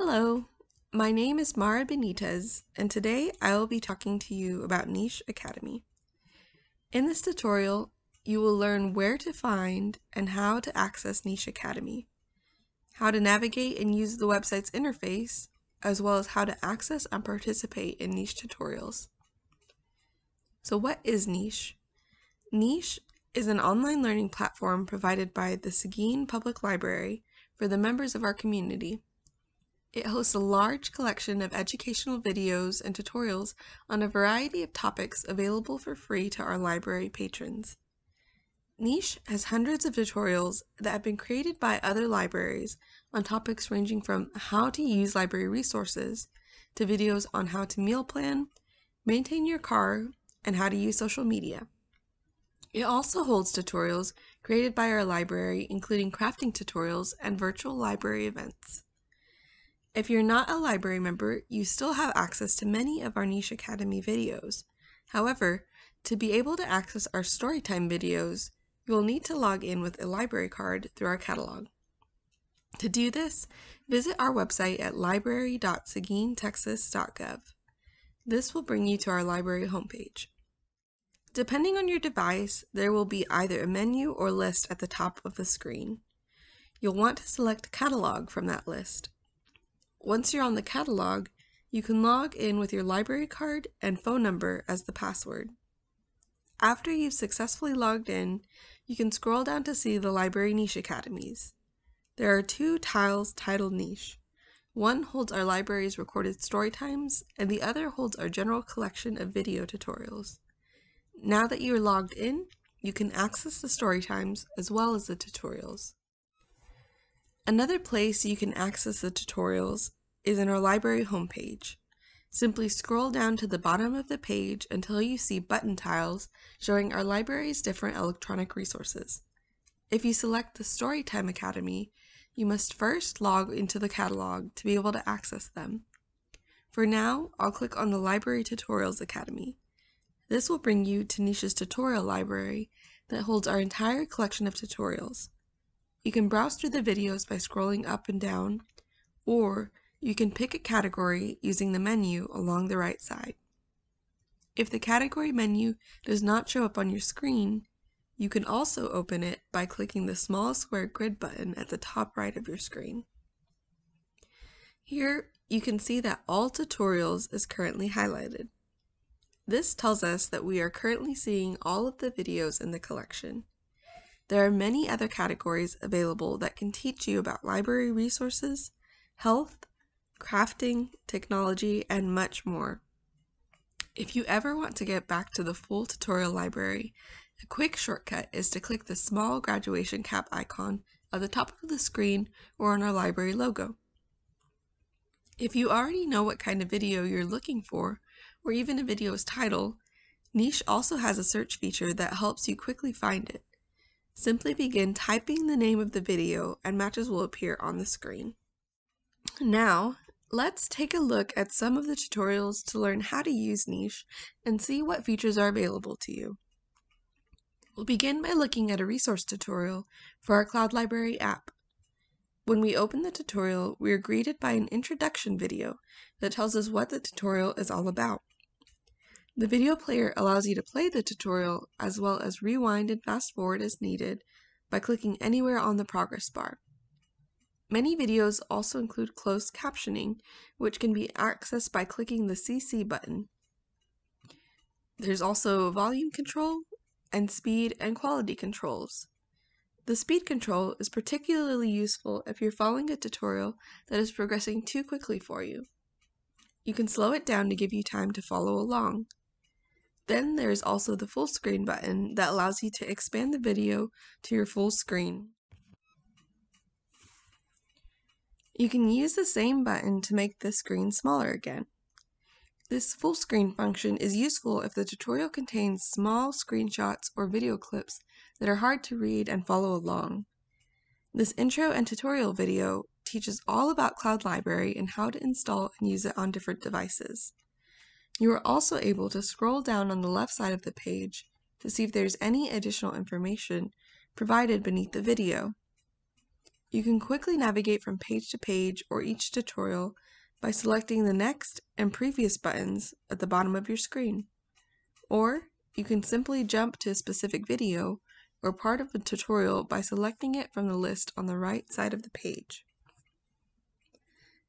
Hello, my name is Mara Benitez, and today I will be talking to you about Niche Academy. In this tutorial, you will learn where to find and how to access Niche Academy, how to navigate and use the website's interface, as well as how to access and participate in niche tutorials. So what is Niche? Niche is an online learning platform provided by the Seguin Public Library for the members of our community. It hosts a large collection of educational videos and tutorials on a variety of topics available for free to our library patrons. Niche has hundreds of tutorials that have been created by other libraries on topics ranging from how to use library resources to videos on how to meal plan, maintain your car, and how to use social media. It also holds tutorials created by our library, including crafting tutorials and virtual library events. If you're not a library member, you still have access to many of our Niche Academy videos. However, to be able to access our Storytime videos, you will need to log in with a library card through our catalog. To do this, visit our website at library.seguintexas.gov. This will bring you to our library homepage. Depending on your device, there will be either a menu or list at the top of the screen. You'll want to select Catalog from that list. Once you're on the catalog, you can log in with your library card and phone number as the password. After you've successfully logged in, you can scroll down to see the Library Niche Academies. There are two tiles titled Niche. One holds our library's recorded story times, and the other holds our general collection of video tutorials. Now that you are logged in, you can access the story times as well as the tutorials. Another place you can access the tutorials is in our library homepage. Simply scroll down to the bottom of the page until you see button tiles showing our library's different electronic resources. If you select the Storytime Academy, you must first log into the catalog to be able to access them. For now, I'll click on the Library Tutorials Academy. This will bring you to Niche's tutorial library that holds our entire collection of tutorials. You can browse through the videos by scrolling up and down, or you can pick a category using the menu along the right side. If the category menu does not show up on your screen, you can also open it by clicking the small square grid button at the top right of your screen. Here, you can see that all tutorials is currently highlighted. This tells us that we are currently seeing all of the videos in the collection. There are many other categories available that can teach you about library resources, health, crafting, technology, and much more. If you ever want to get back to the full tutorial library, a quick shortcut is to click the small graduation cap icon at the top of the screen or on our library logo. If you already know what kind of video you're looking for, or even a video's title, Niche also has a search feature that helps you quickly find it. Simply begin typing the name of the video and matches will appear on the screen. Now, let's take a look at some of the tutorials to learn how to use Niche and see what features are available to you. We'll begin by looking at a resource tutorial for our Cloud Library app. When we open the tutorial, we are greeted by an introduction video that tells us what the tutorial is all about. The video player allows you to play the tutorial as well as rewind and fast forward as needed by clicking anywhere on the progress bar. Many videos also include closed captioning, which can be accessed by clicking the CC button. There's also volume control and speed and quality controls. The speed control is particularly useful if you're following a tutorial that is progressing too quickly for you. You can slow it down to give you time to follow along. Then there is also the full screen button that allows you to expand the video to your full screen. You can use the same button to make the screen smaller again. This full screen function is useful if the tutorial contains small screenshots or video clips that are hard to read and follow along. This intro and tutorial video teaches all about Cloud Library and how to install and use it on different devices. You are also able to scroll down on the left side of the page to see if there's any additional information provided beneath the video. You can quickly navigate from page to page or each tutorial by selecting the Next and Previous buttons at the bottom of your screen. Or you can simply jump to a specific video or part of the tutorial by selecting it from the list on the right side of the page.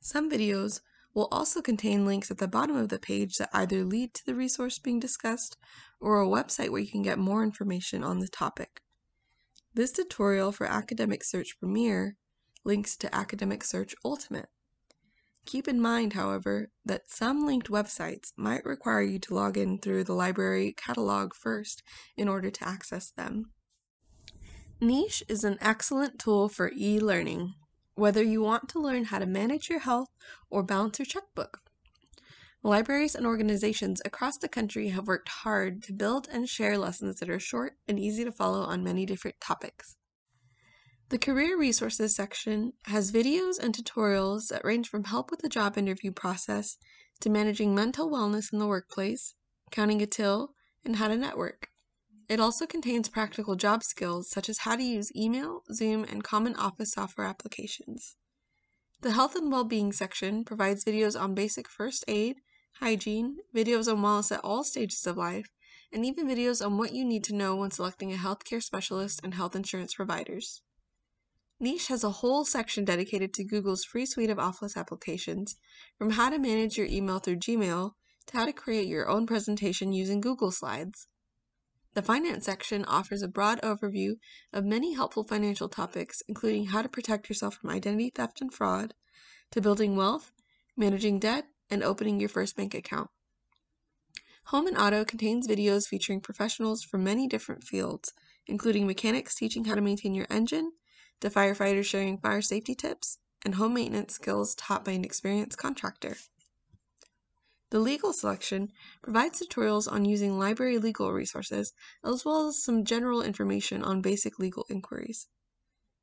Some videos will also contain links at the bottom of the page that either lead to the resource being discussed or a website where you can get more information on the topic. This tutorial for Academic Search Premier links to Academic Search Ultimate. Keep in mind, however, that some linked websites might require you to log in through the library catalog first in order to access them. Niche is an excellent tool for e-learning, whether you want to learn how to manage your health or balance your checkbook. Libraries and organizations across the country have worked hard to build and share lessons that are short and easy to follow on many different topics. The Career Resources section has videos and tutorials that range from help with the job interview process to managing mental wellness in the workplace, counting a till, and how to network. It also contains practical job skills such as how to use email, Zoom, and common office software applications. The Health and Wellbeing section provides videos on basic first aid, hygiene, videos on wellness at all stages of life, and even videos on what you need to know when selecting a healthcare specialist and health insurance providers. Niche has a whole section dedicated to Google's free suite of Office applications, from how to manage your email through Gmail to how to create your own presentation using Google Slides. The finance section offers a broad overview of many helpful financial topics, including how to protect yourself from identity theft and fraud, to building wealth, managing debt, and opening your first bank account. Home and Auto contains videos featuring professionals from many different fields, including mechanics teaching how to maintain your engine, to firefighters sharing fire safety tips, and home maintenance skills taught by an experienced contractor. The legal selection provides tutorials on using library legal resources, as well as some general information on basic legal inquiries.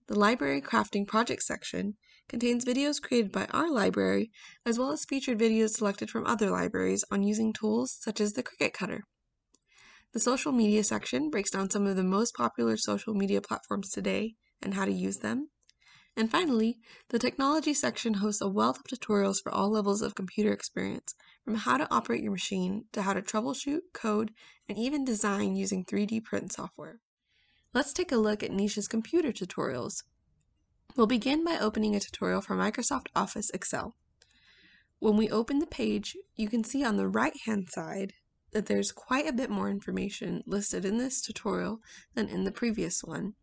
The Library Crafting Project section contains videos created by our library, as well as featured videos selected from other libraries on using tools such as the Cricut Cutter. The social media section breaks down some of the most popular social media platforms today and how to use them. And finally, the technology section hosts a wealth of tutorials for all levels of computer experience, from how to operate your machine to how to troubleshoot, code, and even design using 3D print software. Let's take a look at Niche's computer tutorials. We'll begin by opening a tutorial for Microsoft Office Excel. When we open the page, you can see on the right-hand side that there's quite a bit more information listed in this tutorial than in the previous one.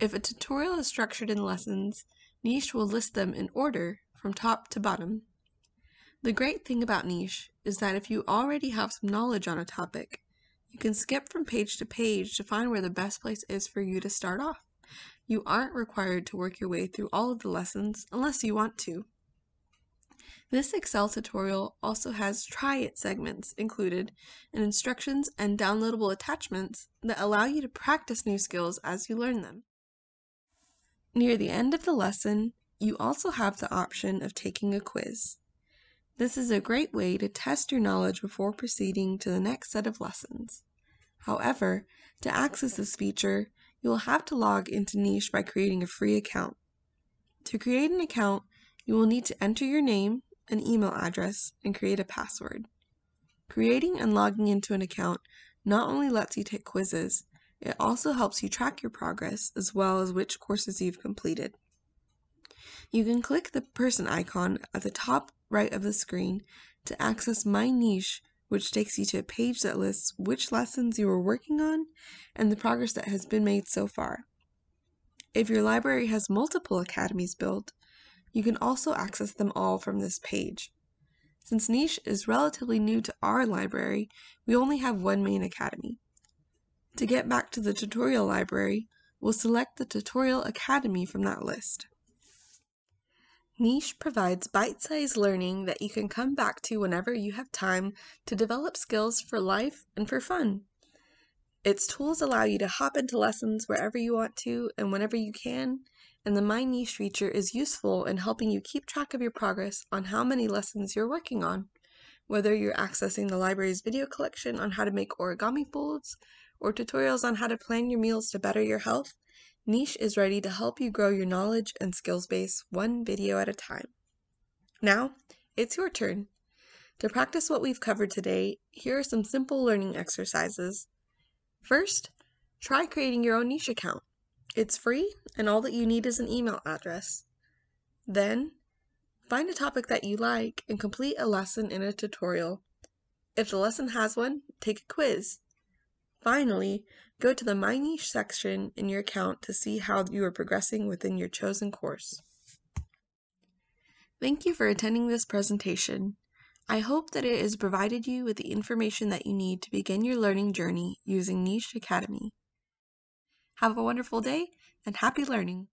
If a tutorial is structured in lessons, Niche will list them in order from top to bottom. The great thing about Niche is that if you already have some knowledge on a topic, you can skip from page to page to find where the best place is for you to start off. You aren't required to work your way through all of the lessons unless you want to. This Excel tutorial also has try it segments included and instructions and downloadable attachments that allow you to practice new skills as you learn them. Near the end of the lesson, you also have the option of taking a quiz. This is a great way to test your knowledge before proceeding to the next set of lessons. However, to access this feature, you will have to log into Niche by creating a free account. To create an account, you will need to enter your name, an email address, and create a password. Creating and logging into an account not only lets you take quizzes, it also helps you track your progress as well as which courses you've completed. You can click the person icon at the top right of the screen to access My Niche, which takes you to a page that lists which lessons you are working on and the progress that has been made so far. If your library has multiple academies built, you can also access them all from this page. Since Niche is relatively new to our library, we only have one main academy. To get back to the tutorial library, we'll select the Tutorial Academy from that list. Niche provides bite-sized learning that you can come back to whenever you have time to develop skills for life and for fun. Its tools allow you to hop into lessons wherever you want to and whenever you can, and the My Niche feature is useful in helping you keep track of your progress on how many lessons you're working on. Whether you're accessing the library's video collection on how to make origami folds, or tutorials on how to plan your meals to better your health, Niche is ready to help you grow your knowledge and skills base one video at a time. Now, it's your turn. To practice what we've covered today, here are some simple learning exercises. First, try creating your own niche account. It's free, and all that you need is an email address. Then, find a topic that you like and complete a lesson in a tutorial. If the lesson has one, take a quiz. Finally, go to the My Niche section in your account to see how you are progressing within your chosen course. Thank you for attending this presentation. I hope that it has provided you with the information that you need to begin your learning journey using Niche Academy. Have a wonderful day and happy learning!